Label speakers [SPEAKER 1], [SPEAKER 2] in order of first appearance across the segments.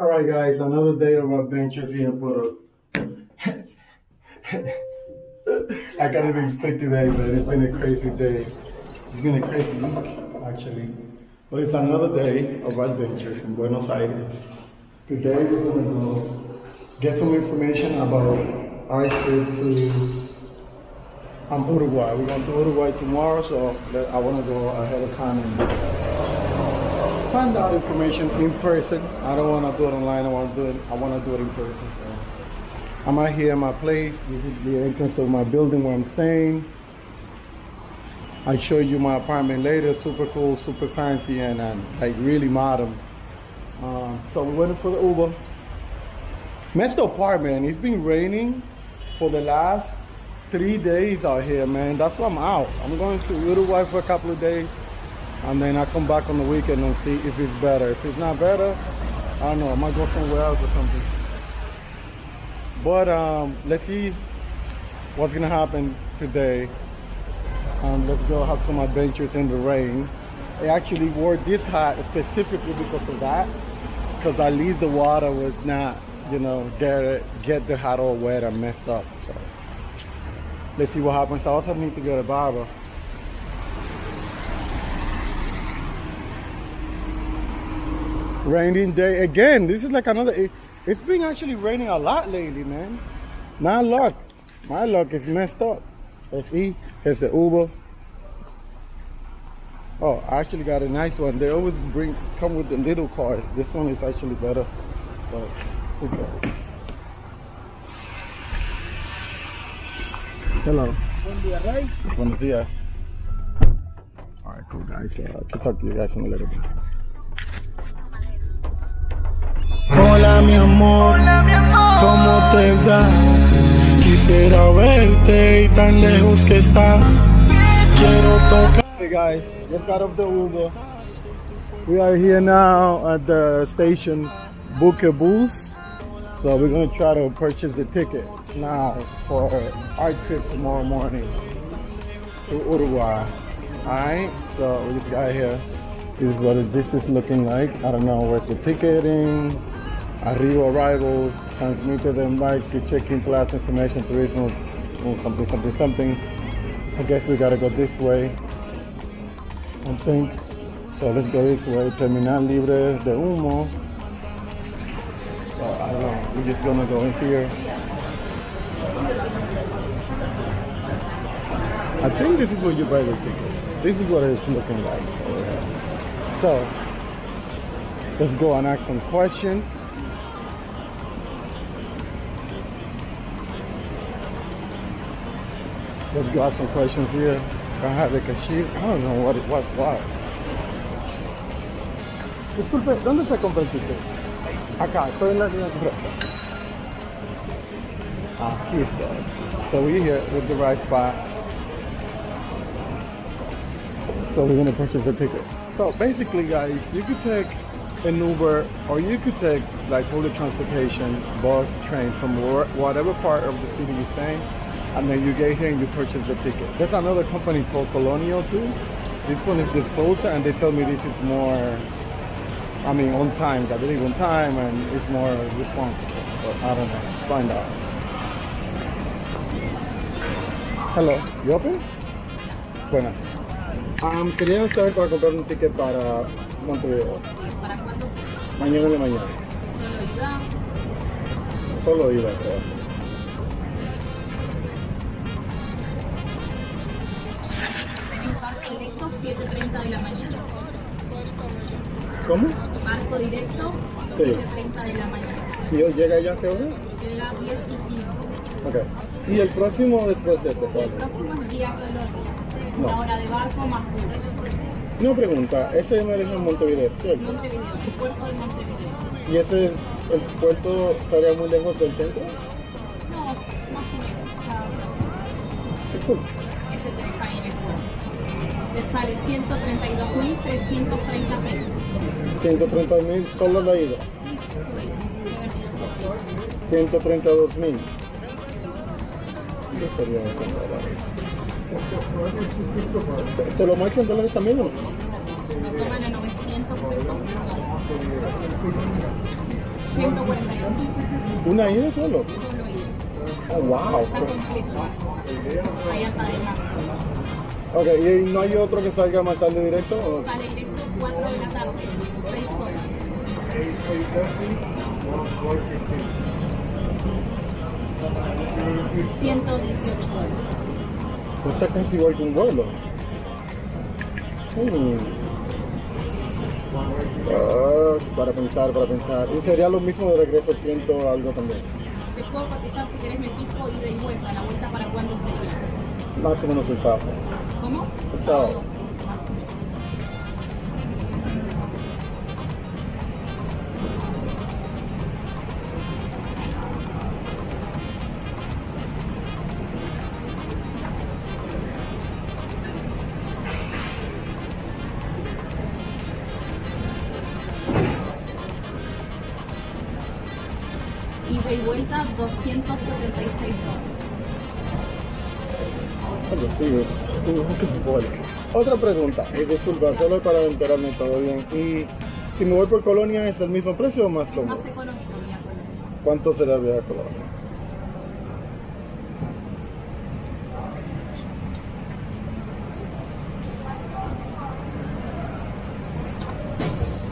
[SPEAKER 1] All right, guys, another day of adventures here in Puerto. I can't even expect today, but it's been a crazy day. It's been a crazy week, actually. But it's another day of adventures in Buenos Aires. Today we're gonna go get some information about our trip to um, Uruguay. We're going to Uruguay tomorrow, so I want to go ahead of time and find out information in person. I don't want to do it online. I want to do it. I want to do it in person. So. I'm out here at my place. This is the entrance of my building where I'm staying. I'll show you my apartment later. Super cool, super fancy, and, and like really modern. Uh, so we went for the Uber. Messed apartment. It's been raining for the last three days out here, man. That's why I'm out. I'm going to Uruguay for a couple of days, and then I come back on the weekend and see if it's better. If it's not better, I don't know. I might go somewhere else or something. But um, let's see what's gonna happen today. Um, let's go have some adventures in the rain. I actually wore this hat specifically because of that, because at least the water was not, you know, get get the hat all wet and messed up. So let's see what happens. I also need to get a barber. Raining day again. This is like another. It, it's been actually raining a lot lately, man. Not luck. My luck is messed up. Let's. Here's the Uber. Oh, I actually got a nice one. They always bring come with the little cars. This one is actually better. But okay. Hello. Buenos días. All right, cool guys. Uh, I'll talk to you guys in a little bit.
[SPEAKER 2] Hola mi amor, ¿cómo te va? Quisiera verte y tan lejos que estás. Quiero tocar.
[SPEAKER 1] Hey guys, just got off the Uber. We are here now at the station Buque Bus. So we're gonna try to purchase the ticket now for our trip tomorrow morning to Uruguay. Alright, so we just got here. This is what this is looking like. I don't know where's the ticketing. Arrivo arrivals, transmitted and bikes to check-in class information, tourism, something, something, something. I guess we gotta go this way. I think. So let's go this way. Terminal Libre de Humo. So I don't know. We're just gonna go in here. I think this is where you buy the ticket. This is what it's looking like. So let's go and ask some questions. Let's go ask some questions here. I have a cashier. I don't know what it was what. Disculpe, ¿dónde se compra el ticket? Acá, estoy en la línea correcta. Aquí está. So we're here with the right spot. So we're gonna purchase a ticket. So basically guys, you could take an Uber or you could take like public transportation, bus, train from whatever part of the city you're staying and then you get here and you purchase the ticket. There's another company called Colonial too. This one is discloser and they tell me this is more, I mean on time, I believe on time and it's more responsible. But I don't know, Let's find out. Hello, you open? Buenas. Um, quería saber para comprar un ticket para Montevideo.
[SPEAKER 3] ¿Para cuándo?
[SPEAKER 1] Mañana de mañana.
[SPEAKER 3] Solo ida.
[SPEAKER 1] Solo iba, creo.
[SPEAKER 3] 7.30 de la mañana.
[SPEAKER 1] ¿Cómo?
[SPEAKER 3] Barco directo
[SPEAKER 1] Sí.
[SPEAKER 3] 7.30 de la mañana.
[SPEAKER 1] ¿Y llega ya a qué hora?
[SPEAKER 3] Llega a 10 y 15.
[SPEAKER 1] Ok. ¿Y el próximo después de ese?
[SPEAKER 3] Y el próximo es día Colonia.
[SPEAKER 1] No.
[SPEAKER 3] Una hora de barco más bus.
[SPEAKER 1] Una pregunta, ese me deja en Montevideo, ¿cierto?
[SPEAKER 3] Montevideo, el puerto de Montevideo.
[SPEAKER 1] ¿Y ese, el puerto estaría muy lejos del centro?
[SPEAKER 3] No, más o menos. está- Te sale 132.330 pesos.
[SPEAKER 1] 130 mil solo la ida.
[SPEAKER 3] Y subir, divertido sobre.
[SPEAKER 1] 132 mil. ¿Qué sería eso en dólares? ¿Te, te lo muestro en dólares también o no?
[SPEAKER 3] Lo toman a 900 pesos. 142.
[SPEAKER 1] ¿Una ida solo?
[SPEAKER 3] Solo ida.
[SPEAKER 1] Oh, wow.
[SPEAKER 3] Está completo. Hay hasta de.
[SPEAKER 1] Ok, ¿y no hay otro que salga más tarde directo? o?
[SPEAKER 3] Sale directo 4 de la tarde, 16 horas. 118 dólares.
[SPEAKER 1] Está casi igual que un vuelo. Hmm. Ah, para pensar, para pensar. Y sería lo mismo de regreso, siento algo también.
[SPEAKER 3] Te puedo cotizar si querés me fijo ida y vuelta. ¿La vuelta para cuándo sería?
[SPEAKER 1] Más o menos el sábado.
[SPEAKER 3] ¿Cómo?
[SPEAKER 1] Pregunta, y disculpa, solo para enterarme todo bien. ¿Y si me voy por Colonia es el mismo precio o más cómodo?
[SPEAKER 3] más económico, Villa Colonia.
[SPEAKER 1] ¿Cuánto será Vía Colonia?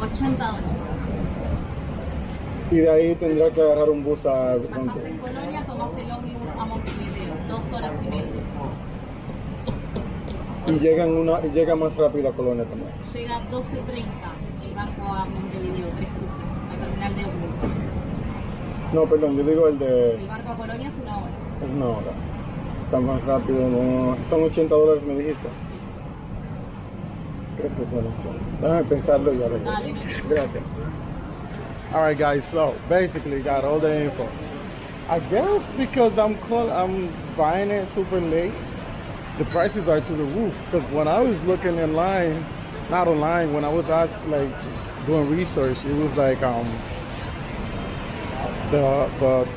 [SPEAKER 3] $80 dólares.
[SPEAKER 1] Y de ahí tendrá que agarrar un bus a...
[SPEAKER 3] Bajas en Colonia, tomas el ómnibus a Montevideo, dos horas y media.
[SPEAKER 1] Y llega, en una, y llega más rápido a Colonia también.
[SPEAKER 3] Llega a 12.30 el barco a Montevideo, tres cruces, al terminal de ómnibus.
[SPEAKER 1] No, perdón, yo digo el de...
[SPEAKER 3] El barco a Colonia es una hora.
[SPEAKER 1] Es una hora. Está más rápido, no- son 80 dólares me dijiste.
[SPEAKER 3] Sí.
[SPEAKER 1] Creo que es buena opción. Déjame pensarlo y ya regreso.
[SPEAKER 3] Dale.
[SPEAKER 1] Gracias. Alright guys, so basically got all the info. I guess because I'm call, I'm buying it super late, the prices are to the roof. Because when I was looking in line, not online, when I was like doing research, it was like um the the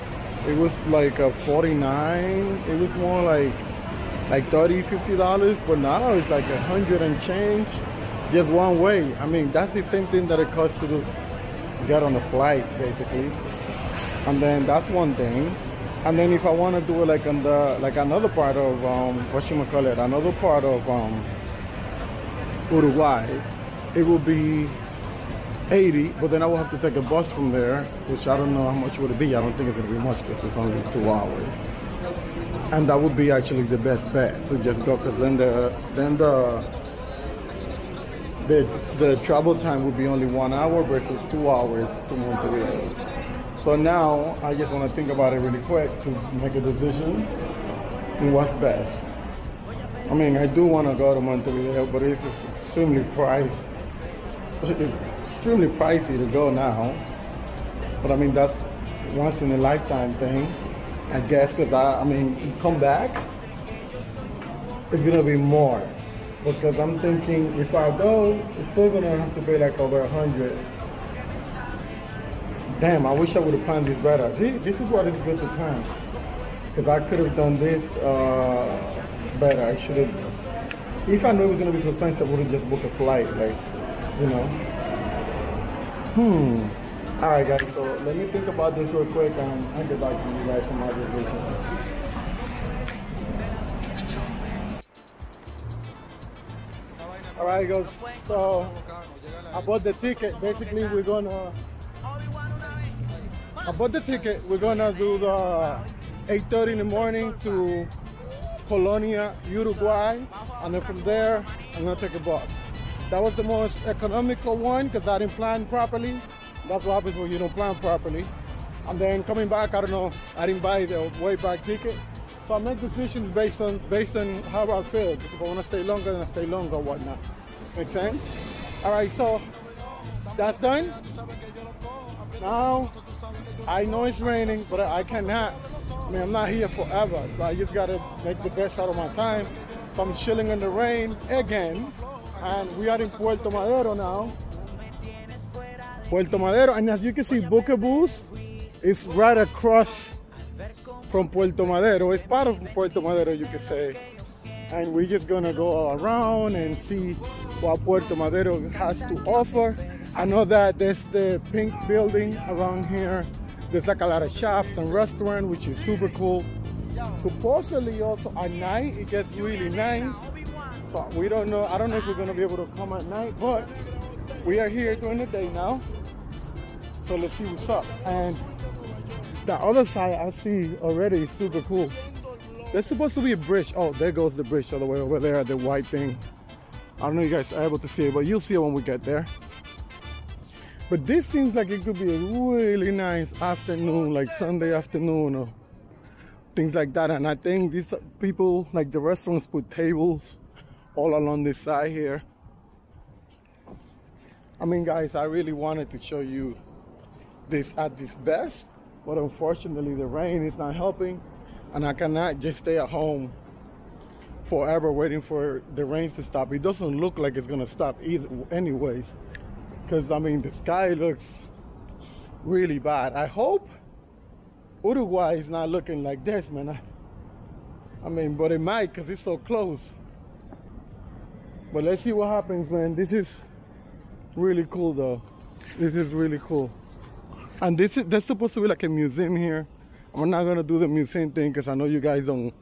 [SPEAKER 1] it was like a 49. It was more like like 30 50 dollars but now it's like a hundred and change just one way i mean that's the same thing that it costs to get on a flight basically and then that's one thing and then if i want to do it like on the like another part of um what you call it another part of um uruguay it will be 80 but then i will have to take a bus from there which i don't know how much it would it be i don't think it's going to be much because it's only two hours and that would be actually the best bet to just go because then the then the the the travel time would be only one hour versus two hours to Montevideo. So now I just want to think about it really quick to make a decision on what's best. I mean, I do want to go to Montevideo, but it's extremely priced. It's extremely pricey to go now. But I mean, that's once in a lifetime thing, I guess. Because I, I mean, come back, it's gonna be more. Because I'm thinking if I go, it's still gonna have to pay like over a hundred. Damn, I wish I would have planned this better. This, this is what is good to plan. Because I could have done this uh, better. I should have. If I knew it was gonna be so expensive, I would have just booked a flight, like, you know. Hmm. All right, guys. So let me think about this real quick, and I'll get back to you guys on my decision. All right, guys. So I bought the ticket. Basically, we're gonna. Uh, I bought the ticket. We're gonna do the 8:30 in the morning to Colonia, Uruguay, and then from there, I'm gonna take a bus. That was the most economical one because I didn't plan properly. That's what happens when you don't plan properly. And then coming back, I don't know, I didn't buy the way back ticket. So I make decisions based on based on how I feel. If I want to stay longer, then I stay longer, or whatnot. Make sense? All right, so that's done. Now I know it's raining, but I cannot. I mean, I'm not here forever, so I just gotta make the best out of my time. So I'm chilling in the rain again, and we are in Puerto Madero now. Puerto Madero, and as you can see, Buquebus is right across from Puerto Madero. It's part of Puerto Madero, you could say. And we're just gonna go around and see what Puerto Madero has to offer. I know that there's the pink building around here. There's like a lot of shops and restaurants, which is super cool. Supposedly also at night, it gets really nice. So we don't know, I don't know if we're gonna be able to come at night, but we are here during the day now. So let's see what's up. And the other side I see already is super cool. There's supposed to be a bridge. Oh, there goes the bridge all the way over there, at the white thing. I don't know if you guys are able to see it, but you'll see it when we get there. But this seems like it could be a really nice afternoon, like Sunday afternoon or things like that. And I think these people, like the restaurants, put tables all along this side here. I mean, guys, I really wanted to show you this at this best, but unfortunately the rain is not helping and I cannot just stay at home forever waiting for the rains to stop. It doesn't look like it's gonna stop either anyways. Cause I mean, the sky looks really bad. I hope Uruguay is not looking like this, man. I, I mean, but it might cause it's so close. But let's see what happens, man. This is really cool though. This is really cool. And this is, there's supposed to be like a museum here. I'm not gonna do the museum thing because I know you guys don't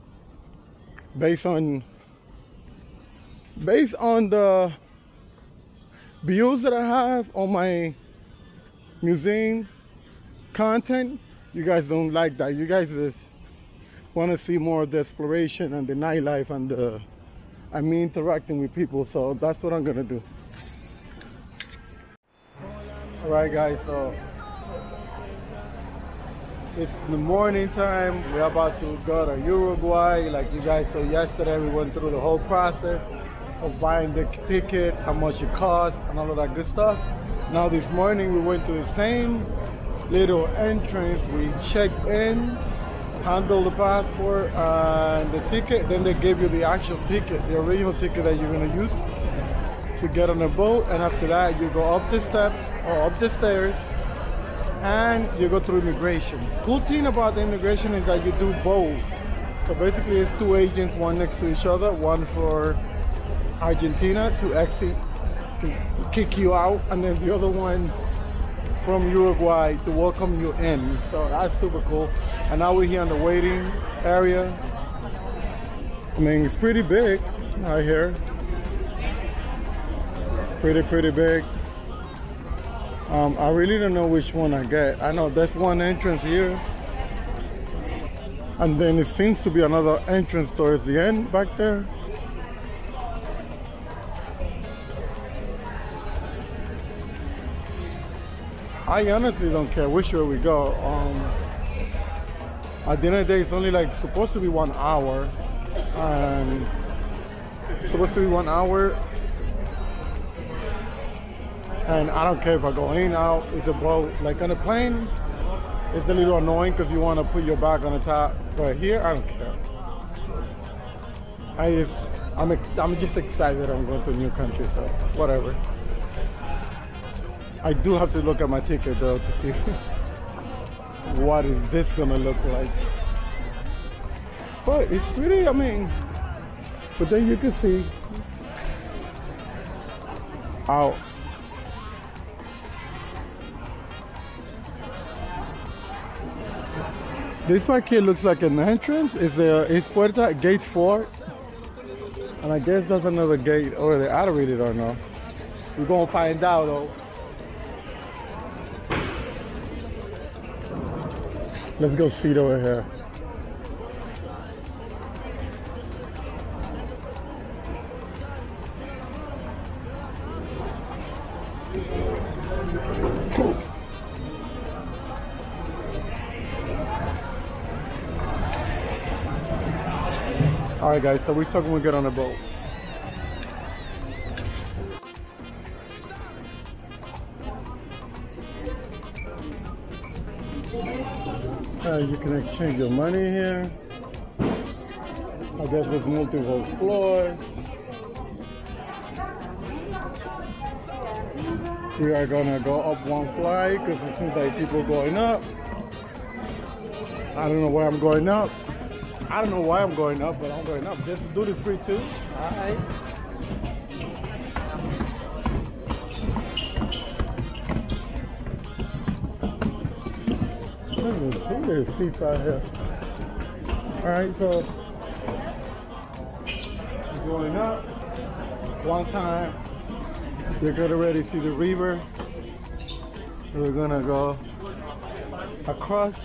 [SPEAKER 1] based on based on the views that I have on my museum content you guys don't like that you guys just want to see more of the exploration and the nightlife and the I mean interacting with people so that's what I'm gonna do all right guys so it's the morning time. We're about to go to Uruguay. Like you guys saw yesterday, we went through the whole process of buying the ticket, how much it costs, and all of that good stuff. Now this morning we went to the same little entrance. We checked in, handled the passport and the ticket. Then they gave you the actual ticket, the original ticket that you're gonna use to get on a boat. And after that, you go up the steps or up the stairs and you go through immigration. Cool thing about the immigration is that you do both. So basically it's two agents, one next to each other, one for Argentina to exit, to kick you out, and then the other one from Uruguay to welcome you in. So that's super cool. And now we're here in the waiting area. I mean, it's pretty big out here. Pretty, pretty big. Um, I really don't know which one I get. I know there's one entrance here. And then it seems to be another entrance towards the end back there. I honestly don't care which way we go. Um, at the end of the day, it's only like supposed to be one hour. And supposed to be one hour and I don't care if I go in, out, it's a boat. Like on a plane, it's a little annoying because you want to put your bag on the top. But here, I don't care. I just, I'm, I'm just excited I'm going to a new country, so whatever. I do have to look at my ticket though to see what is this gonna look like. But it's pretty, I mean, but then you can see how This right here looks like an entrance. Is there is Puerta gate four? And I guess there's another gate over there. I don't really don't know. We're gonna find out though. Let's go see it over here. All right, guys, so we talking when we get on the boat. You can exchange your money here. I guess there's multiple floors. We are gonna go up one flight because it seems like people going up. I don't know where I'm going up. I don't know why I'm going up, but I'm going up. This is duty free too. All right. Look at the seats out here. All right, so going up. One time, you're gonna already see the river. We're gonna go across.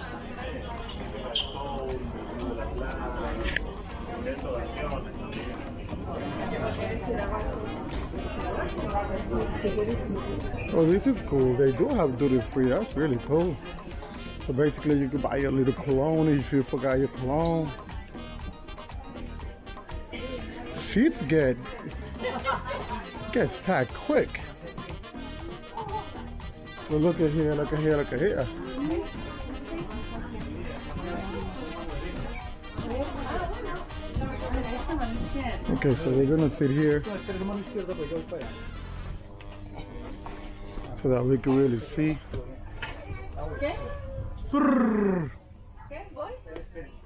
[SPEAKER 1] Oh, this is cool. They do have duty free. That's really cool. So basically, you can buy your little cologne if you forgot your cologne. Seats get gets packed quick. So look at here, look at here, look at here. Okay, so we're gonna sit here so that we can really see.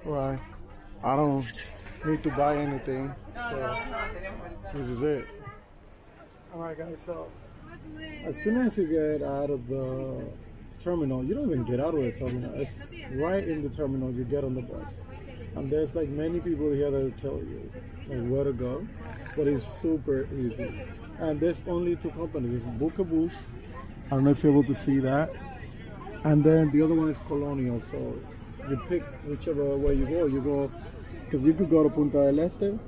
[SPEAKER 1] Right. I don't need to buy anything. So this is it. Alright guys, so as soon as you get out of the terminal, you don't even get out of the terminal. It's right in the terminal you get on the bus. And there's like many people here that tell you like where to go, but it's super easy. And there's only two companies. It's Buquebus. I don't know if you're able to see that. And then the other one is Colonial. So you pick whichever way you go. You go because you could go to Punta del Este,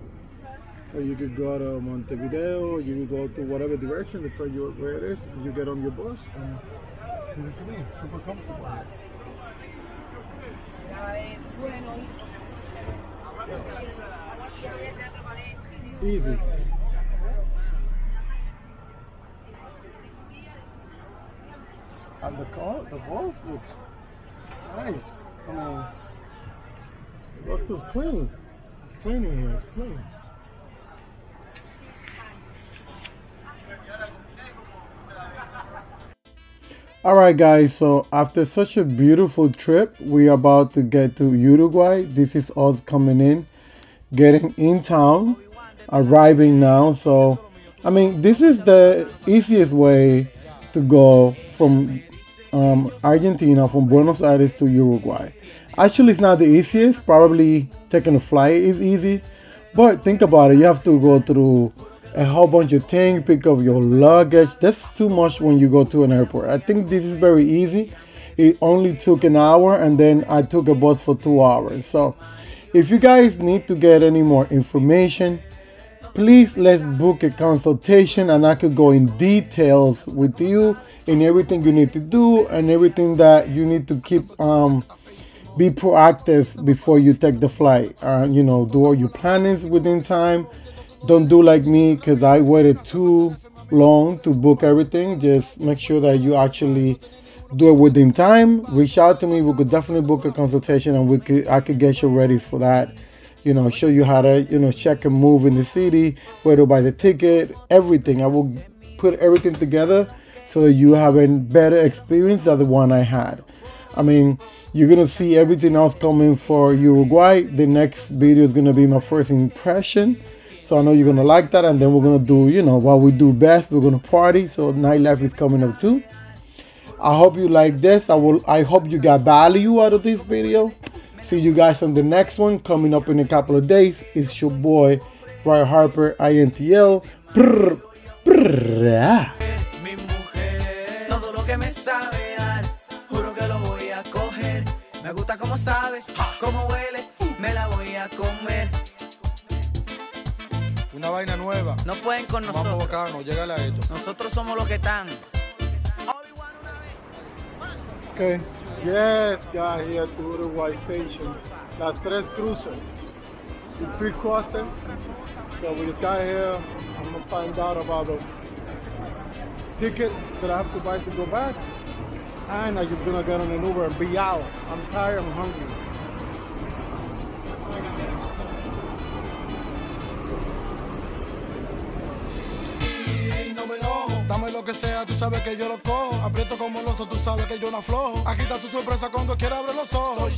[SPEAKER 1] or you could go to Montevideo, you could go to whatever direction they tell you where it is. You get on your bus, and this is me, super comfortable. Easy. And the car, the bus looks nice. I mean, looks is clean. It's clean in here. It's clean. All right, guys. So after such a beautiful trip, we are about to get to Uruguay. This is us coming in, getting in town, arriving now. So, I mean, this is the easiest way to go from um, Argentina, from Buenos Aires to Uruguay. Actually, it's not the easiest. Probably taking a flight is easy. But think about it. You have to go through a whole bunch of things, pick up your luggage. That's too much when you go to an airport. I think this is very easy. It only took an hour and then I took a bus for two hours. So if you guys need to get any more information, please let's book a consultation and I could go in details with you in everything you need to do and everything that you need to keep um, be proactive before you take the flight. Uh, you know, do all your plannings within time. Don't do like me because I waited too long to book everything. Just make sure that you actually do it within time. Reach out to me. We could definitely book a consultation and we could I could get you ready for that. You know, show you how to, you know, check and move in the city, where to buy the ticket, everything. I will put everything together so that you have a better experience than the one I had. I mean, you're gonna see everything else coming for Uruguay. The next video is gonna be my first impression. So I know you're gonna like that, and then we're gonna do, you know, what we do best. We're gonna party. So nightlife is coming up too. I hope you like this. I will. I hope you got value out of this video. See you guys on the next one coming up in a couple of days. It's your boy, Brian Harper, INTL. Brr, brr,
[SPEAKER 4] Mi mujer, todo lo que me sabe dar, juro que lo voy a coger. Me gusta como sabe, como huele, me la voy a comer.
[SPEAKER 5] Una vaina nueva.
[SPEAKER 4] No pueden con
[SPEAKER 5] Vamos
[SPEAKER 4] nosotros.
[SPEAKER 5] bacano, llégale a esto.
[SPEAKER 4] Nosotros somos los que están.
[SPEAKER 1] Okay. Yes, got here to Uruguay Station. Las Tres Cruces. The three crossings. So we just got here. I'm gonna find out about the ticket that I have to buy to go back. And I'm just gonna get on an Uber and be out. I'm tired, I'm hungry.
[SPEAKER 5] Lo que sea, tú sabes que yo lo cojo. Aprieto como el oso, tú sabes que yo no aflojo. Aquí está tu sorpresa cuando quiera abre los ojos.